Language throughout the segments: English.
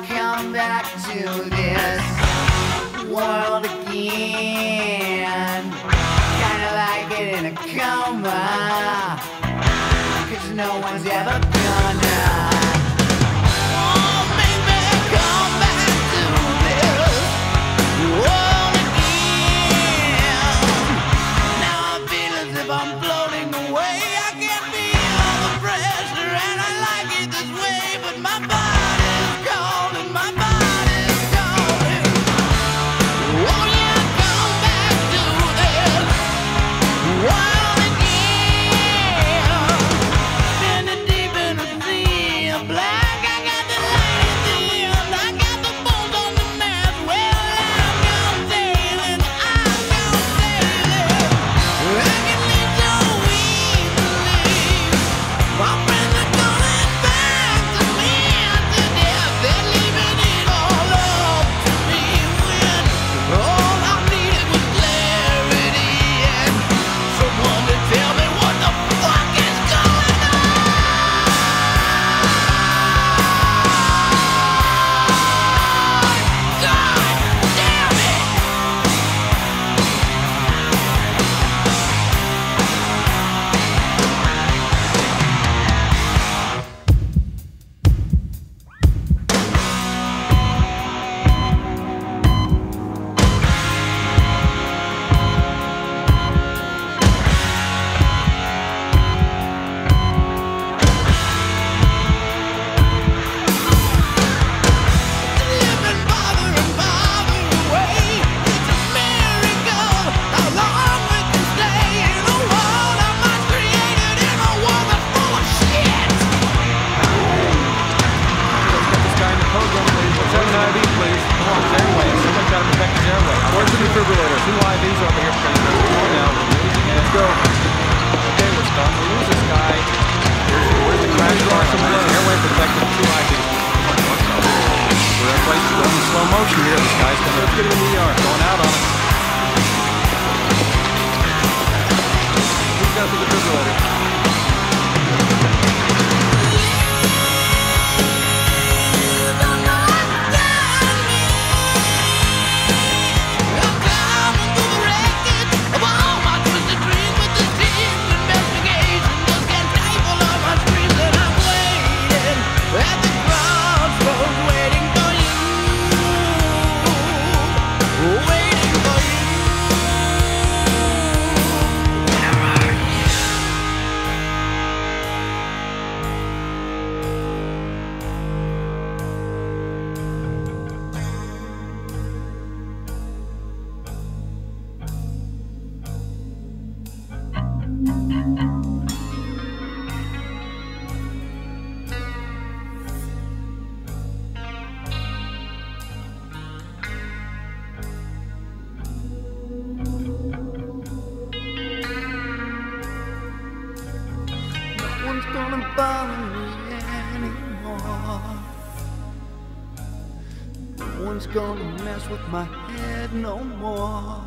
come back to this world again. Kinda like it in a coma, cause no one's ever Two IVs over here. We're going now. It. Let's go. Okay, we're starting to lose this guy. Where's, where's the crash? Someone's airway protected. Two IVs. We're in place to in slow motion here. This guy's going to get in the ER. Going out on him. Who's got the defibrillator? One's gonna mess with my head no more.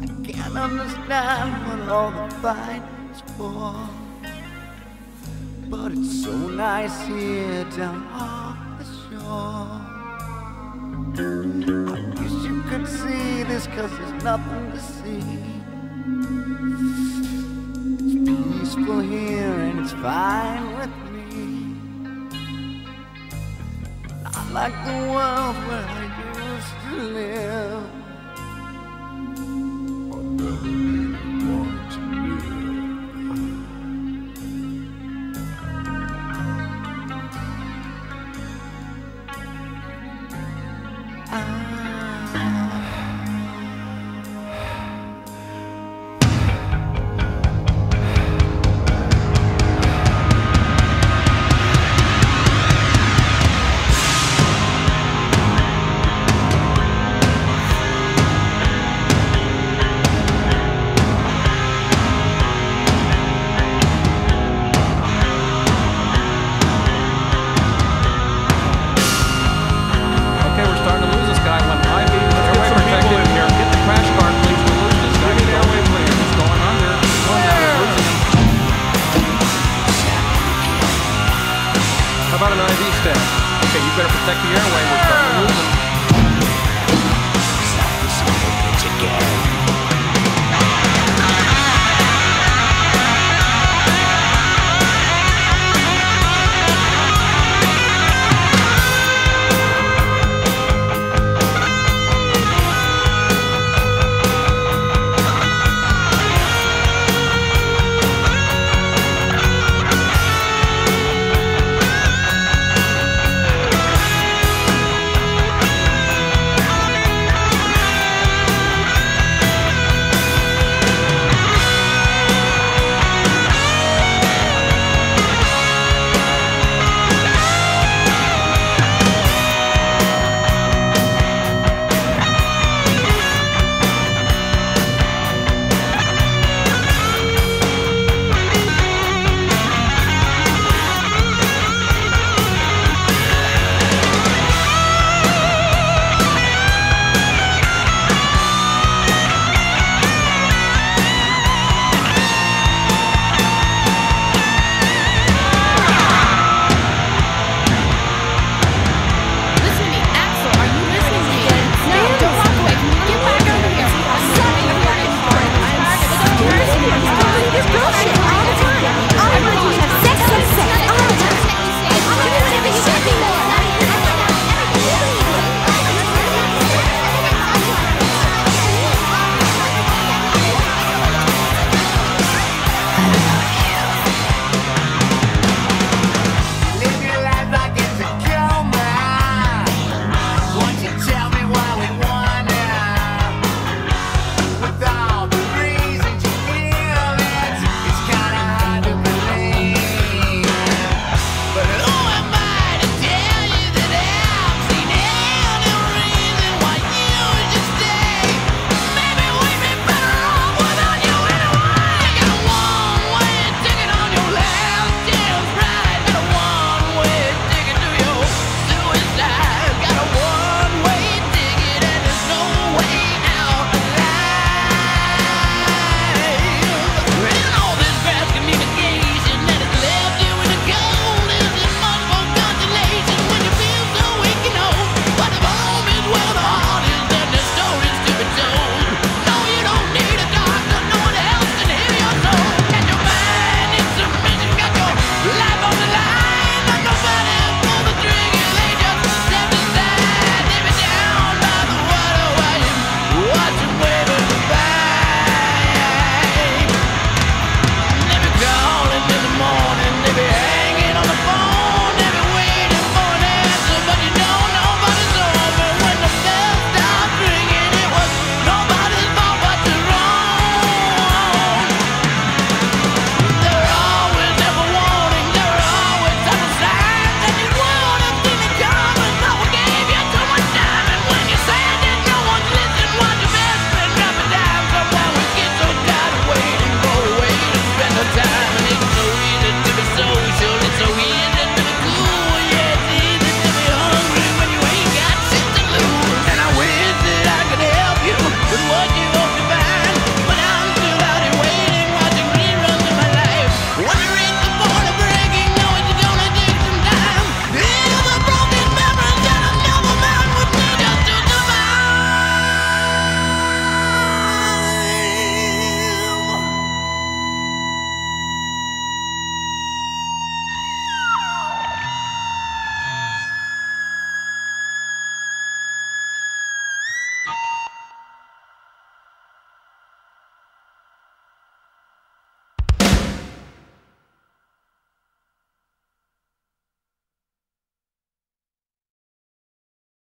I can't understand what all the fight is for. But it's so nice here down off the shore. I wish you could see this, cause there's nothing to see. It's peaceful here and it's fine with me. Like the world where I used to live. Tequier